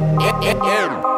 M.